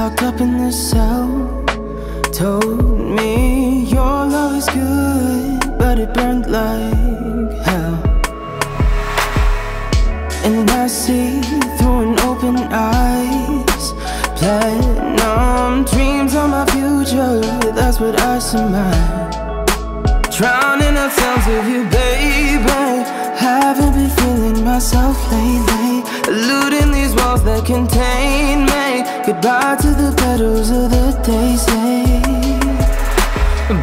locked up in the cell. Told me your love is good But it burned like hell. And I see through an open eyes Platinum dreams of my future That's what I surmise Drowning out sounds of you, baby. Haven't been feeling myself lately Eluding these walls that contain Goodbye to the petals of the daisy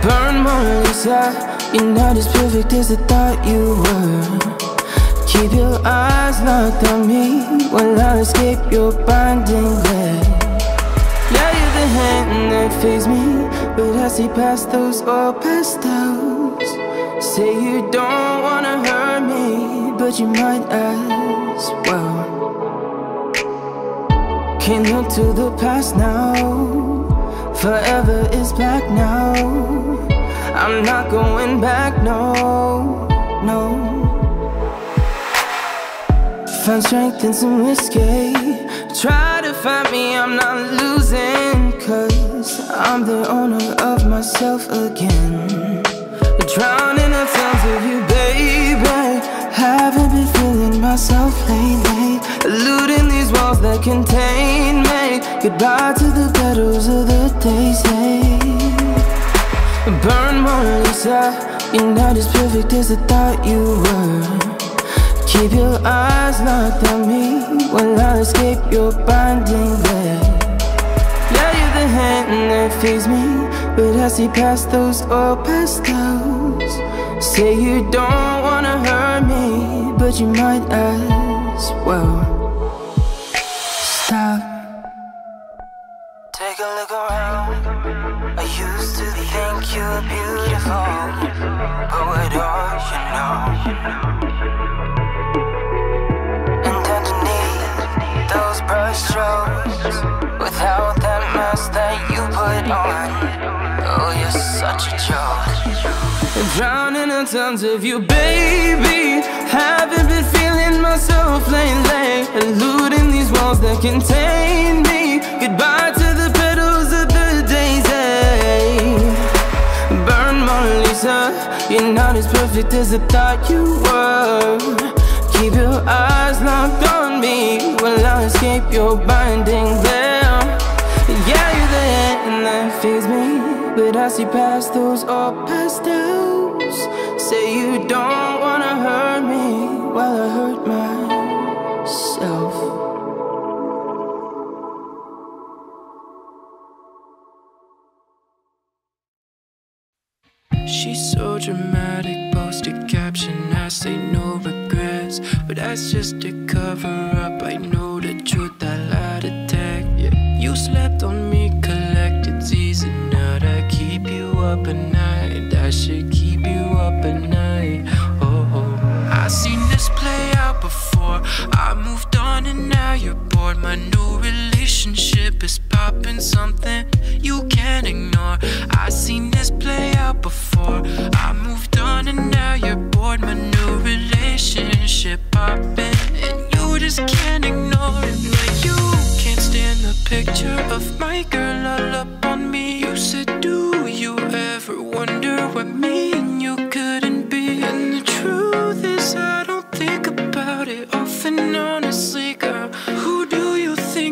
Burn Mona Lisa You're not as perfect as I thought you were. Keep your eyes locked on me While I escape your binding glare Yeah, you're the hand that feeds me But I see past those oil pastels Say you don't wanna hurt me But you might as well Can't look to the past now. Forever is black now. I'm not going back, no, no. Find strength in some whiskey Try to find me, I'm not losing. Cause I'm the owner of myself again. Drowning in sounds of you, baby. Haven't been feeling myself lately Goodbye to the petals of the daisy Burn Mona Lisa You're not as perfect as I thought you were. Keep your eyes locked on me While I escape your binding glare Yeah, you're the hand that feeds me But I see past those oh, oil pastels Say you don't wanna hurt me But you might as well. Stop Take a look around. I used to think you were beautiful But what are you now? And underneath those brush strokes Without that mask that you put on Oh, you're such a joke. Drowning in tons of you, baby. Haven't been feeling myself lately? Eluding these walls that contain me You're not as perfect as I thought you were. Keep your eyes locked on me. While I escape your binding glare Yeah, you're the hand that feeds me. But I see past those pastels Say She's so dramatic, posted caption, I say no regrets. But that's just a cover up, I know the truth, I lie to tech. Yeah. You slept on me, collected season, now that keep you up at night. That should keep you up at night. Oh, oh, oh. I seen this play out before. I moved and now you're bored. My new relationship is popping something you can't ignore. I've seen this play out before. I moved on and now you're bored. My new relationship popping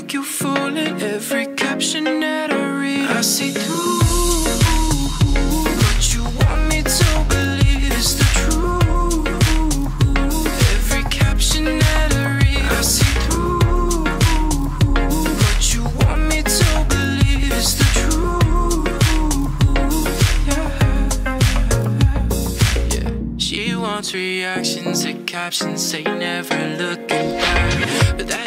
think you fooling? Every caption that I read, I see through. What you want me to believe the truth. Every caption that I read, I see through. You want me to believe the truth. Yeah. Yeah. She wants reactions to captions, say never looking back. But that